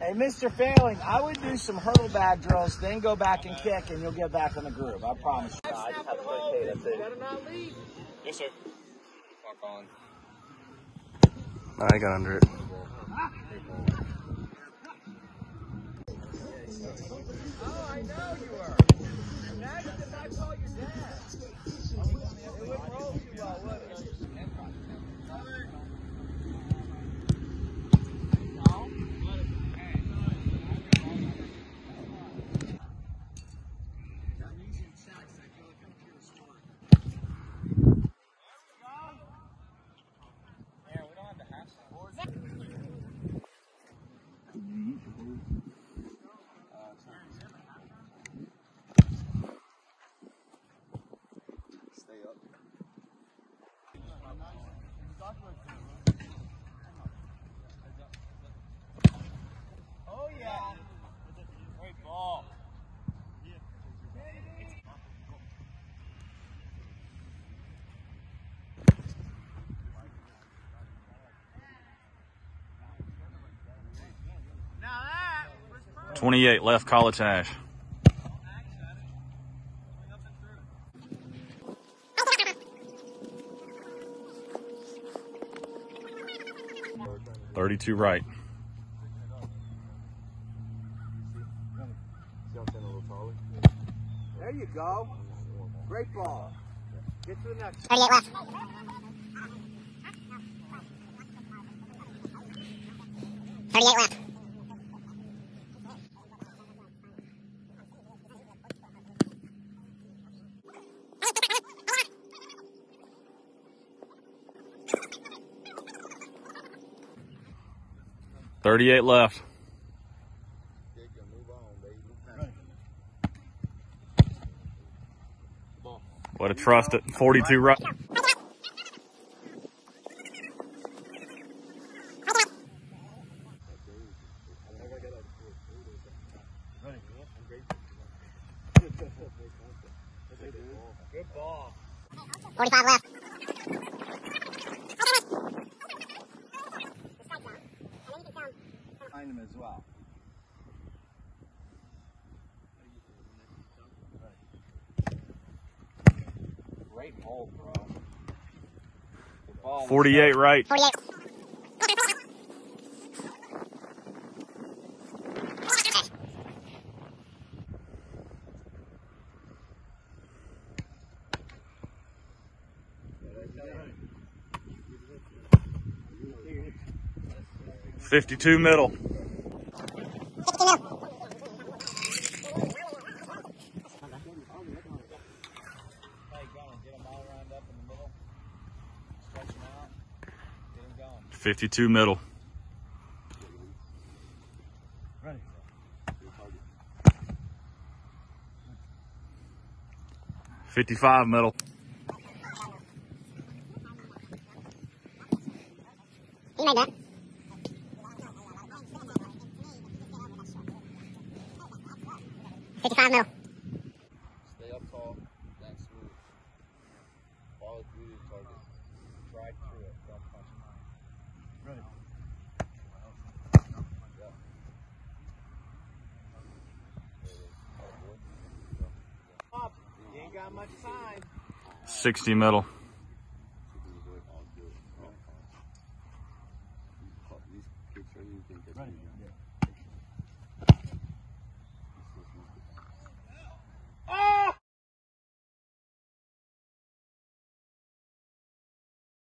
Hey, Mr. Failing, I would do some hurdle bag drills, then go back and kick, and you'll get back in the groove. I promise you. I just have to play that's it. Better not leave. Yes, sir. Lock on. I got under it. Oh, I know you were. Imagine if I call your dad. It wouldn't roll too well, would it? stay up. Oh yeah. Great ball. Twenty-eight left, Collin 32 right. There you go. Great ball. Get to the next. 38 left. Thirty-eight left. Thirty-eight left. Way to trust it. Forty-two right. Good ball. Forty-five left. Well. Great hole, bro. The ball was Forty-eight right. Forty-eight. Fifty-two middle. 52 middle. Fifty-five middle. You made that. Fifty-five middle. Stay up tall, smooth. Follow through the target. Drive through it. Don't punch. Ready. Up. You ain't got much time. Sixty middle.